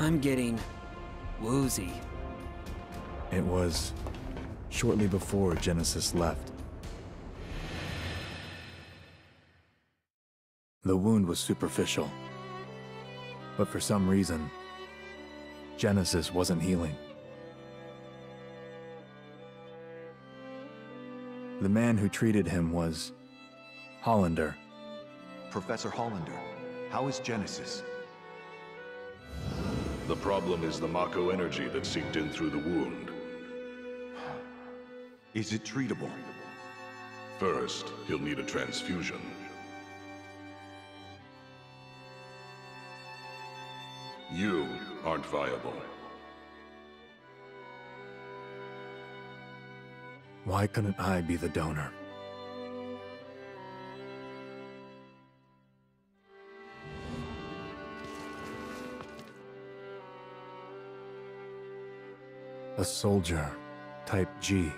I'm getting woozy. It was shortly before Genesis left. The wound was superficial, but for some reason, Genesis wasn't healing. The man who treated him was Hollander. Professor Hollander, how is Genesis? The problem is the Mako energy that seeped in through the wound. Is it treatable? First, he'll need a transfusion. You aren't viable. Why couldn't I be the donor? A soldier, type G.